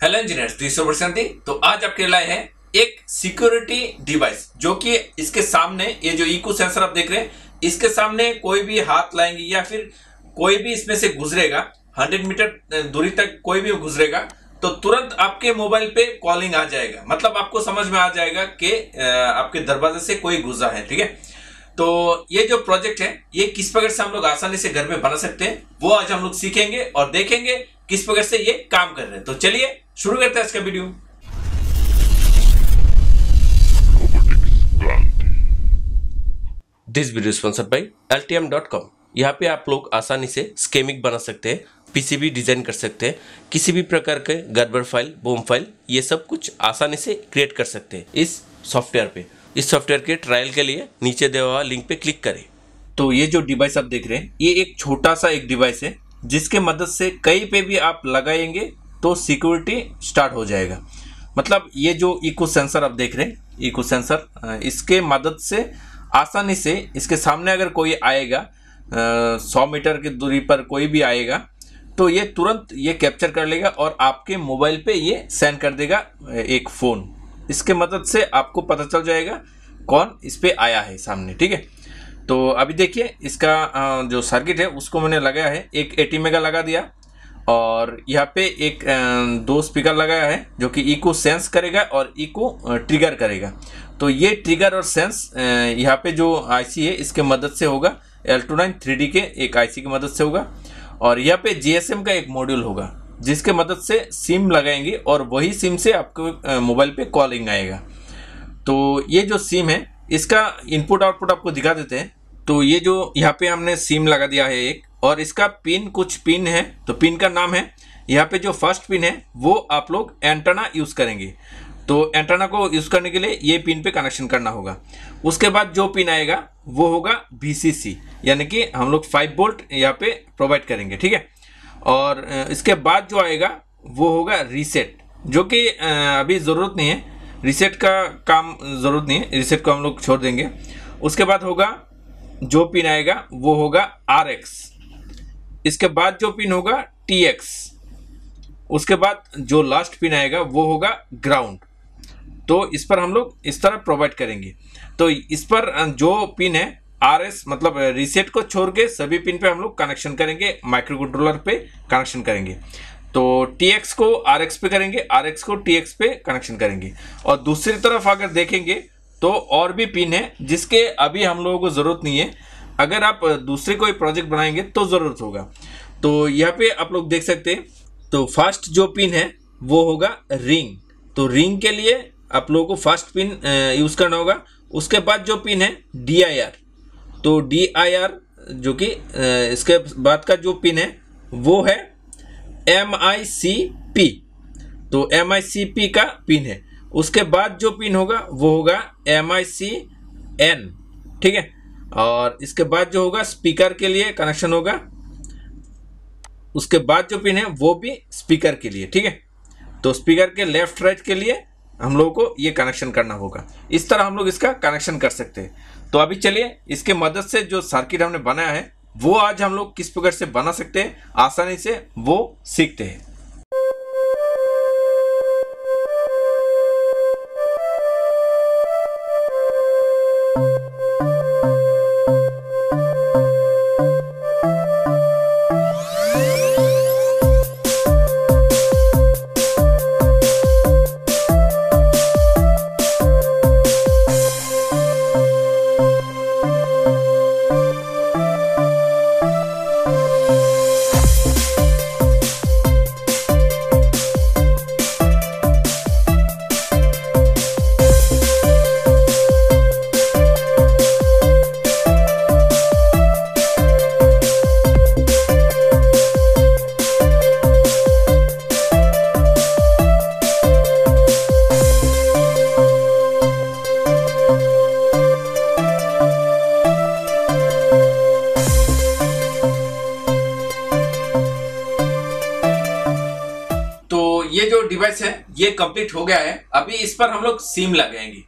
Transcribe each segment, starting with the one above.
Hello engineers, this Prashanti. तो आज आपके लाए हैं एक सिक्योरिटी डिवाइस, जो कि इसके सामने, ये जो इको सेंसर आप देख रहे हैं, इसके सामने कोई भी हाथ लाएँगे या फिर कोई भी इसमें से गुजरेगा 100 मीटर दूरी तक कोई भी गुजरेगा तो तुरंत आपके मोबाइल पे कॉलिंग आ जाएगा। मतलब आपको समझ में आ जाएगा कि आपके दरवाजे से कोई गुजरा है, ठीक है? तो ये जो प्रोजेक्ट है, ये किस प्रकार से हम लोग आसानी से घर में बना सकते हैं, वो आज हम लोग सीखेंगे और देखेंगे। किस प्रकार से ये काम कर रहे हैं। तो चलिए शुरू करते हैं आज का video this video sponsored by L यहाँ पे आप लोग आसानी से स्केमिक बना सकते हैं पीसीबी डिज़ाइन कर सकते हैं किसी भी प्रकार के गड़बड़ फ़ाइल बोम फ़ाइल ये सब कुछ आसानी से क्रिएट कर सकते हैं इस सॉफ्टवेयर पे। इस सॉफ्टवेयर के ट्रायल के लिए नीचे दिया हुआ लिंक पे क्लिक करें। तो ये जो डिवाइस आप देख रहे हैं ये एक छोटा सा एक डिवाइस है जिसके मदद से कहीं पे भी आप लगाएँगे तो सिक्योरिटी स्टार्ट हो जाएगा। मतलब ये जो इको सेंसर आप देख रहे हैं इको सेंसर इसके मदद से, आसानी से इसके सामने अगर कोई आएगा सौ मीटर की दूरी पर कोई भी आएगा तो ये तुरंत ये कैप्चर कर लेगा और आपके मोबाइल पे ये सेंड कर देगा एक फ़ोन इसके मदद से आपको पता चल जाएगा कौन इस पर आया है सामने, ठीक है? तो अभी देखिए, इसका जो सर्किट है, उसको मैंने लगाया है। एक एटी मेगा लगा दिया और यहाँ पे एक दो स्पीकर लगाया है, जो कि इको सेंस करेगा और इको ट्रिगर करेगा। तो ये ट्रिगर और सेंस यहाँ पे जो आईसी है, इसके मदद से होगा। L two nine three D के एक आईसी की मदद से होगा और यहाँ पे जीएसएम का एक मॉड्यूल होगा, जिसके मदद से सिम लगाएँगे और वही सिम से आपको मोबाइल पे कॉलिंग आएगा। तो ये जो सिम है, इसका इनपुट आउटपुट आपको दिखा देते हैं। तो ये जो यहाँ पे हमने सिम लगा दिया है एक, और इसका पिन कुछ पिन है तो पिन का नाम है। यहाँ पे जो फ़र्स्ट पिन है, वो आप लोग एंटना यूज़ करेंगे। तो एंटना को यूज़ करने के लिए ये पिन पे कनेक्शन करना होगा। उसके बाद जो पिन आएगा, वो होगा वी यानी कि हम लोग फाइव बोल्ट यहाँ पे प्रोवाइड करेंगे, ठीक है? और इसके बाद जो आएगा, वो होगा रीसेट जो कि अभी ज़रूरत नहीं है। रीसेट का काम ज़रूरत नहीं है रीसेट को हम लोग छोड़ देंगे। उसके बाद होगा जो पिन आएगा वो होगा आर एक्स इसके बाद जो पिन होगा टी एक्स उसके बाद जो लास्ट पिन आएगा वो होगा ग्राउंड तो इस पर हम लोग इस तरह प्रोवाइड करेंगे। तो इस पर जो पिन है आर एस मतलब रीसेट को छोड़ के सभी पिन पे हम लोग कनेक्शन करेंगे माइक्रो कंट्रोलर पे कनेक्शन करेंगे। तो टी एक्स को आर एक्स पे करेंगे आर एक्स को टी एक्स पे कनेक्शन करेंगे। और दूसरी तरफ़ अगर देखेंगे तो और भी पिन है, जिसके अभी हम लोगों को ज़रूरत नहीं है। अगर आप दूसरे कोई प्रोजेक्ट बनाएँगे तो ज़रूरत होगा। तो यहाँ पे आप लोग देख सकते हैं। तो फ़र्स्ट जो पिन है, वो होगा रिंग तो रिंग के लिए आप लोगों को फ़र्स्ट पिन यूज़ करना होगा। उसके बाद जो पिन है डी आई आर तो डी आई आर जो कि इसके बाद का जो पिन है, वो है एम आई सी पी तो एम आई सी पी का पिन है। उसके बाद जो पिन होगा, वो होगा एम आई सी एन ठीक है? और इसके बाद जो होगा स्पीकर के लिए कनेक्शन होगा। उसके बाद जो पिन है, वो भी स्पीकर के लिए, ठीक है? तो स्पीकर के लेफ़्ट राइट के लिए हम लोगों को ये कनेक्शन करना होगा। इस तरह हम लोग इसका कनेक्शन कर सकते हैं। तो अभी चलिए, इसके मदद से जो सर्किट हमने बनाया है, वो आज हम लोग किस प्रकार से बना सकते हैं? आसानी से वो सीखते हैं। डिवाइस है, ये कंप्लीट हो गया है। अभी इस पर हम लोग सिम लगाएँगे।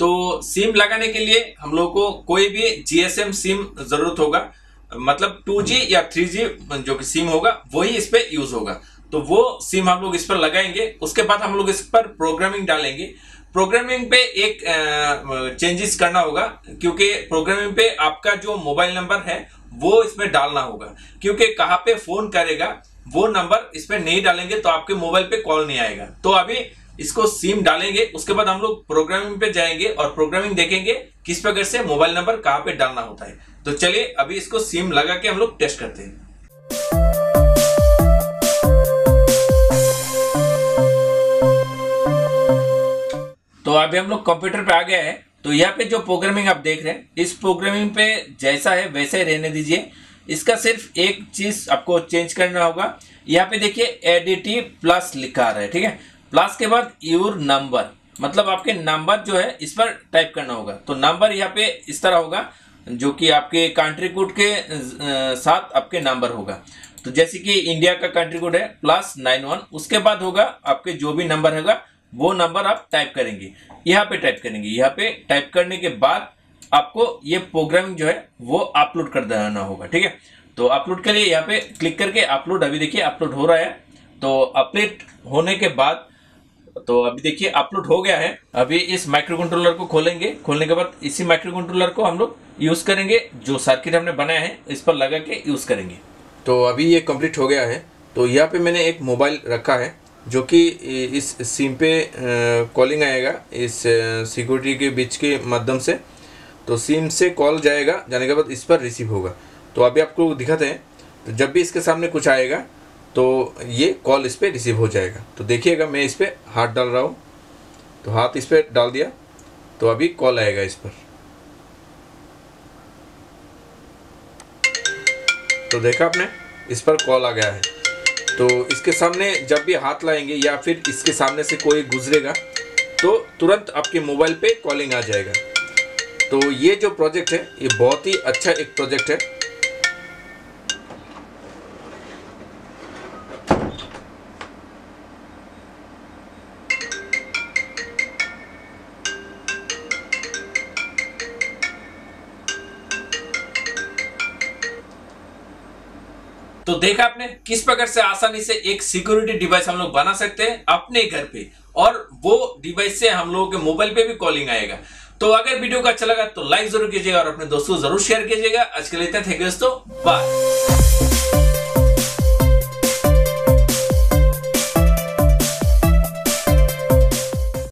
तो सिम लगाने के लिए हम लोग को कोई भी जीएसएम सिम ज़रूरत होगा मतलब 2G या 3G जो कि सिम होगा, वही इस पे यूज़ होगा। तो वो सिम हम लोग इस पर लगाएँगे, उसके बाद हम लोग इस पर प्रोग्रामिंग डालेंगे। प्रोग्रामिंग पे एक चेंजेस करना होगा, क्योंकि प्रोग्रामिंग पे आपका जो मोबाइल नंबर है, वो इसमें डालना होगा। क्योंकि कहाँ पे फ़ोन करेगा वो नंबर इस पे नहीं डालेंगे तो आपके मोबाइल पे कॉल नहीं आएगा। तो अभी इसको सिम डालेंगे, उसके बाद हम लोग प्रोग्रामिंग पे जाएँगे और प्रोग्रामिंग देखेंगे किस प्रकार से मोबाइल नंबर कहाँ पे डालना होता है। तो चलिए, अभी इसको सिम लगा के हम लोग टेस्ट करते हैं। तो अभी हम लोग कंप्यूटर पे आ गए हैं। तो यहाँ पे जो प्रोग्रामिंग आप देख रहे हैं, इस प्रोग्रामिंग पे जैसा है वैसे रहने दीजिए। इसका सिर्फ़ एक चीज़ आपको चेंज करना होगा। यहाँ पे देखिए, एडिटी प्लस लिखा रहा है, ठीक है? प्लस के बाद यूर नंबर मतलब आपके नंबर जो है, इस पर टाइप करना होगा। तो नंबर यहाँ पे इस तरह होगा, जो कि आपके कंट्री कोड के साथ आपके नंबर होगा। तो जैसे कि इंडिया का कंट्री कोड है, प्लस नाइन वन, उसके बाद होगा, आपके जो भी नंबर होगा, वो नंबर आप टाइप करेंगे। यहाँ पे टाइप करेंगे। यहाँ पे टाइप करने के बाद आपको ये प्रोग्रामिंग जो है, वो अपलोड कर देना होगा, ठीक है? तो अपलोड के लिए यहाँ पे क्लिक करके अपलोड अभी देखिए अपलोड हो रहा है। तो अपडेट होने के बाद तो अभी देखिए अपलोड हो गया है। अभी इस माइक्रो कंट्रोलर को खोलेंगे। खोलने के बाद इसी माइक्रो कंट्रोलर को हम लोग यूज़ करेंगे, जो सर्किट हमने बनाया है, इस पर लगा के यूज़ करेंगे। तो अभी ये कंप्लीट हो गया है। तो यहाँ पे मैंने एक मोबाइल रखा है, जो कि इस सिम पे कॉलिंग आएगा इस सिक्योरिटी के बीच के माध्यम से। तो सिम से कॉल जाएगा, जाने के बाद इस पर रिसीव होगा। तो अभी आपको दिखाते हैं तो जब भी इसके सामने कुछ आएगा तो ये कॉल इस पर रिसीव हो जाएगा। तो देखिएगा, मैं इस पर हाथ डाल रहा हूँ। तो हाथ इस पर डाल दिया तो अभी कॉल आएगा इस पर। तो देखा आपने, इस पर कॉल आ गया है। तो इसके सामने जब भी हाथ लाएँगे या फिर इसके सामने से कोई गुजरेगा तो तुरंत आपके मोबाइल पे कॉलिंग आ जाएगा। तो ये जो प्रोजेक्ट है, ये बहुत ही अच्छा एक प्रोजेक्ट है। तो देखा आपने, किस प्रकार से आसानी से एक सिक्योरिटी डिवाइस हम लोग बना सकते हैं अपने घर पे। और वो डिवाइस से हम लोगों के मोबाइल पे भी कॉलिंग आएगा। तो अगर वीडियो को अच्छा लगा तो लाइक ज़रूर कीजिएगा और अपने दोस्तों ज़रूर शेयर कीजिएगा। आज के लिए थैंक यू दोस्तों। बाय।